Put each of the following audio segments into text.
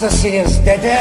hastasıyız dede.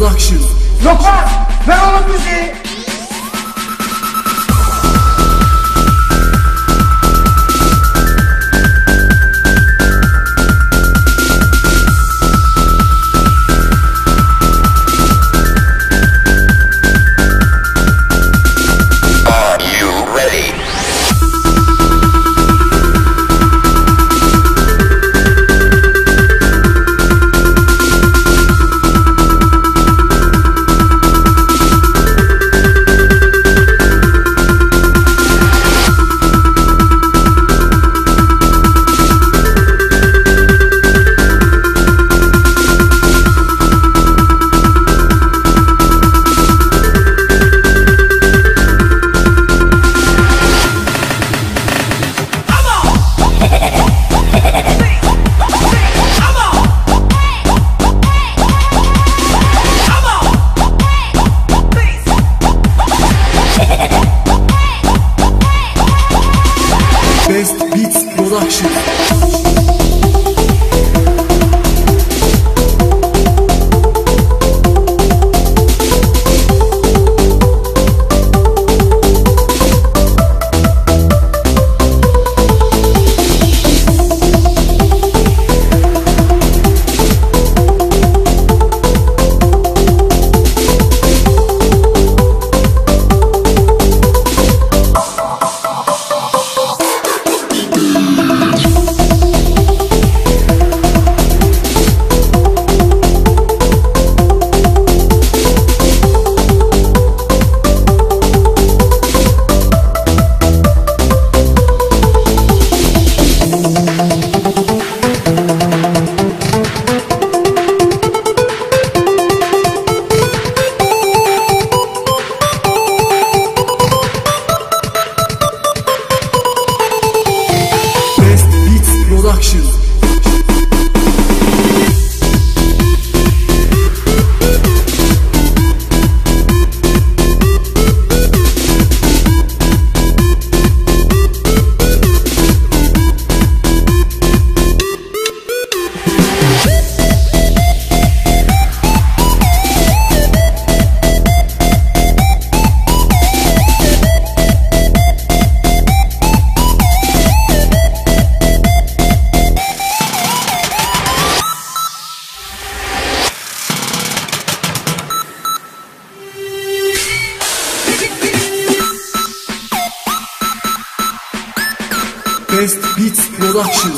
Burakşız. Lokman ver oğlum müziği. Best Beats Production. virtue. Best Beats Production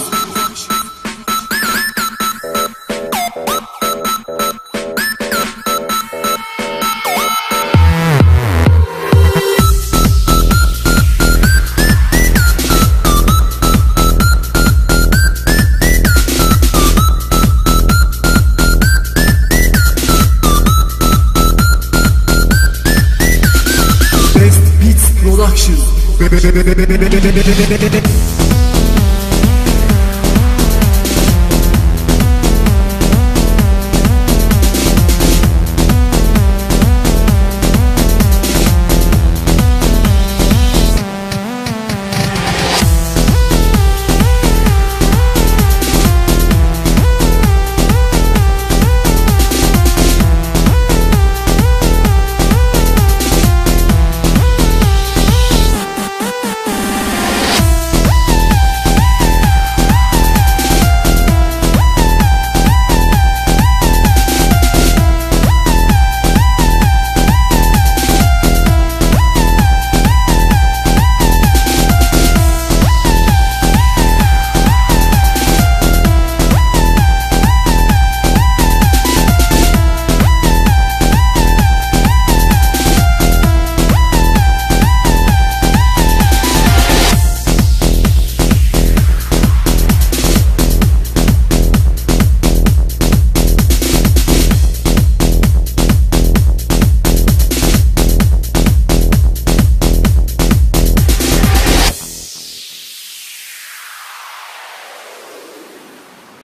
Best Beats Production ベベベベベベベベベベベ